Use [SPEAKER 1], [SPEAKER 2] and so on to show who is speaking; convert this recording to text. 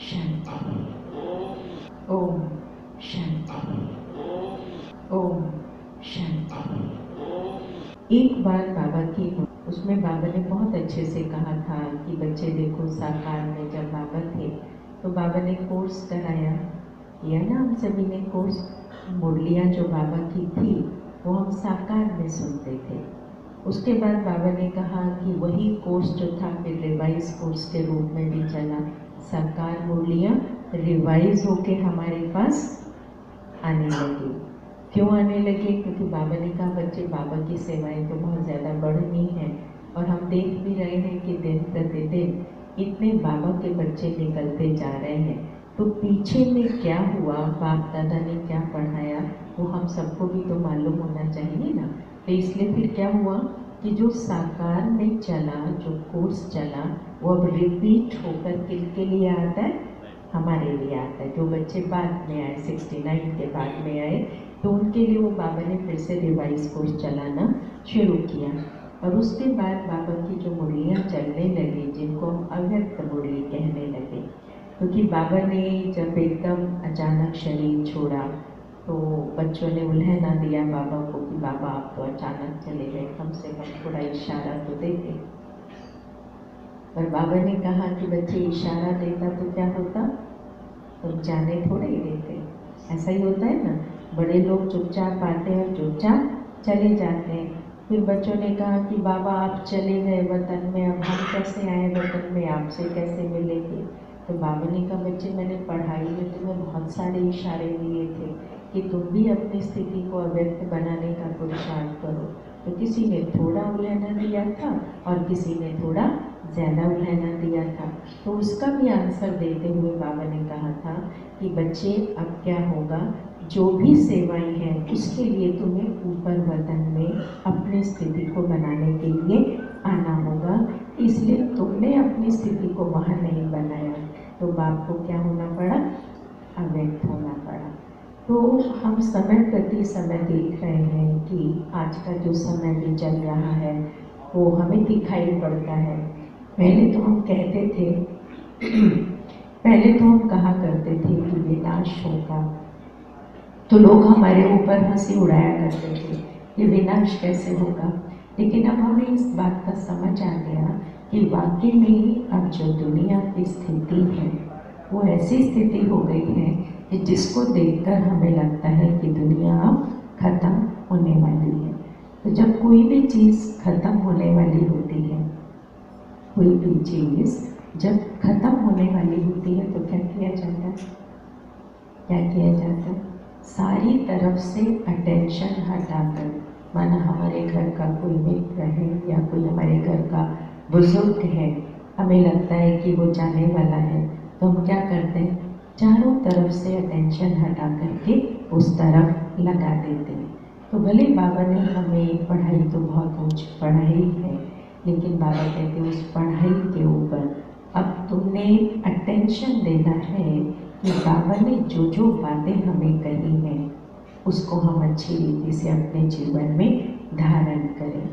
[SPEAKER 1] शांति ओम शांति ओम शांति एक बार बाबा की उसमें बाबा ने बहुत अच्छे से कहा था कि बच्चे देखो साकार में जब बाबा थे तो बाबा ने कोर्स कराया। किया ना हम सभी ने कोर्स मुरलियाँ जो बाबा की थी, वो हम साकार में सुनते थे। उसके बाद बाबा ने कहा कि वही कोर्स जो था, फिर रिवाइज कोर्स के रूप में भी चला। साकार मुरलियाँ रिवाइज होके हमारे पास आने लगी. क्यों आने लगे? क्योंकि बाबा ने कहा, बच्चे, बाबा की सेवाएँ तो बहुत ज़्यादा बढ़नी है। और हम देख भी रहे हैं कि दिन प्रतिदिन इतने बाबा के बच्चे निकलते जा रहे हैं। तो पीछे में क्या हुआ? बाप दादा ने क्या पढ़ाया? वो हम सबको भी तो मालूम होना चाहिए ना। तो इसलिए फिर क्या हुआ? कि जो साकार में चला, जो कोर्स चला, वो अब रिपीट होकर किसके लिए आता है? हमारे लिए आता है। जो बच्चे बाद में आए सिक्सटी नाइन के बाद में आए तो उनके लिए वो बाबा ने फिर से रिवाइज कोर्स चलाना शुरू किया। और उसके बाद बाबा की जो मुरलियाँ चलने लगी, जिनको हम अव्यक्त मुरली कहने लगे, क्योंकि तो बाबा ने जब एकदम अचानक शरीर छोड़ा तो बच्चों ने उल्हना दिया बाबा बाबा आप तो अचानक चले गए। कम से कम थोड़ा इशारा तो देते। पर बाबा ने कहा कि बच्चे इशारा देता तो क्या होता? तुम तो जाने थोड़े ही देते। ऐसा ही होता है ना? बड़े लोग चुपचाप आते हैं और चुपचाप चले जाते हैं। फिर बच्चों ने कहा कि बाबा आप चले गए वतन में, अब हम कैसे आए वतन में? आपसे कैसे मिलेंगे? तो बाबा ने कहा, बच्चे, मैंने पढ़ाई में तुम्हें बहुत सारे इशारे दिए थे। कि तुम भी अपनी स्थिति को अव्यक्त बनाने का पुरुषार्थ करो। तो किसी ने थोड़ा उलहना दिया था और किसी ने थोड़ा ज़्यादा उलहना दिया था। तो उसका भी आंसर देते हुए बाबा ने कहा था कि बच्चे, अब क्या होगा? जो भी सेवाएँ हैं, उसके लिए तुम्हें ऊपर वतन में अपनी स्थिति को बनाने के लिए आना होगा। इसलिए तुमने अपनी स्थिति को वहाँ नहीं बनाया। तो बाप को क्या होना पड़ा? तो हम समय प्रति समय देख रहे हैं कि आज का जो समय भी चल रहा है, वो हमें दिखाई पड़ता है। पहले तो हम कहते थे, पहले तो हम कहा करते थे कि विनाश होगा। तो लोग हमारे ऊपर हँसी उड़ाया करते थे ये विनाश कैसे होगा। लेकिन अब हमें इस बात का समझ आ गया कि वाकई में अब जो दुनिया की स्थिति है, वो ऐसी स्थिति हो गई है कि जिसको देखकर हमें लगता है कि दुनिया अब ख़त्म होने वाली है। तो जब कोई भी चीज़ ख़त्म होने वाली होती है, कोई भी चीज़ जब ख़त्म होने वाली होती है तो क्या किया जाता है? क्या किया जाता है? सारी तरफ़ से अटेंशन हटाकर, माना हमारे घर का कोई मित्र है या कोई हमारे घर का बुज़ुर्ग है, हमें लगता है कि वो जाने वाला है तो हम क्या करते हैं? चारों तरफ़ से अटेंशन हटा करके उस तरफ़ लगा देते हैं। तो भले बाबा ने हमें पढ़ाई तो बहुत ऊँच पढ़ाई है, लेकिन बाबा कहते उस पढ़ाई के ऊपर अब तुमने अटेंशन देना है कि बाबा ने जो जो बातें हमें कही हैं, उसको हम अच्छी रीति से अपने जीवन में धारण करें।